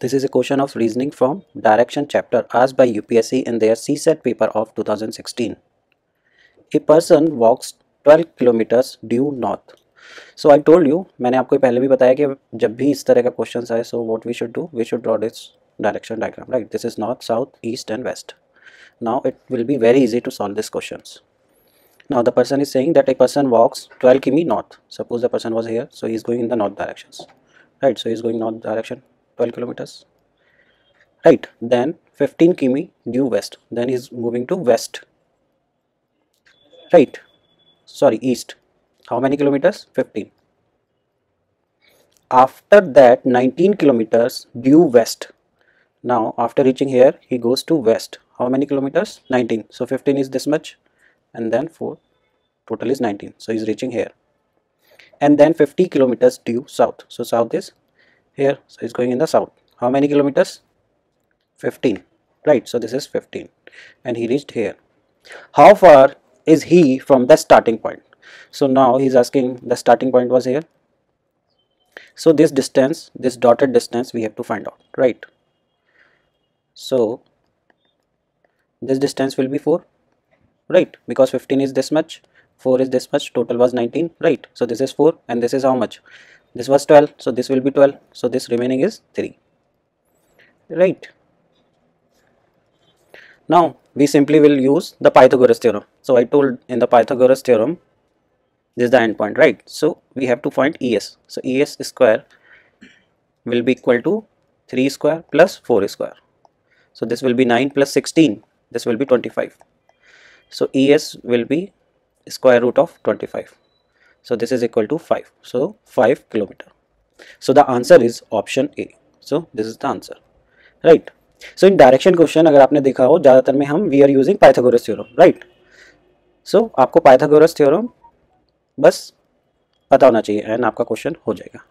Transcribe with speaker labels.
Speaker 1: This is a question of reasoning from direction chapter asked by UPSC in their CSAT paper of 2016. A person walks 12 kilometers due north. So I told you, मैंने आपको पहले भी बताया कि जब भी इस तरह का क्वेश्चन आए so what we should do? We should draw this direction diagram. Right? This is north, south, east and west. now it will be very easy to solve these questions now the person is saying that a person walks 12 km north suppose the person was here so he is going in the north directions right so he is going north direction 12 kilometers. Right then 15 km due west then he is moving to west. Right sorry east. How many kilometers? 15 after that 19 kilometers due west. Now after reaching here he goes to west. How many kilometers? 19 so 15 is this much and then 4 total is 19 so he's reaching here. And then 50 kilometers due south. So south is here. So he's going in the south. How many kilometers? 15 right. So this is 15 and he reached here. How far is he from the starting point? So now he's asking the starting point was here. So this distance this dotted distance we have to find out. Right. So this distance will be 4 right. Because 15 is this much. 4 is this much. Total was 19 right. So this is 4 and this is how much this was 12 so this will be 12 so this remaining is 3 right. Now we simply will use the Pythagoras theorem. So I told in the Pythagoras theorem this is the endpoint right? So we have to find ES so ES square will be equal to 3 square plus 4 square. So this will be 9 plus 16 this will be 25 so ES will be square root of 25 so this is equal to 5 so 5 kilometer so the answer is option A so this is the answer right so in direction question अगर आपने देखा हो ज़्यादातर में हम we are using Pythagoras theorem right so आपको Pythagoras theorem बस पता होना चाहिए एंड आपका क्वेश्चन हो जाएगा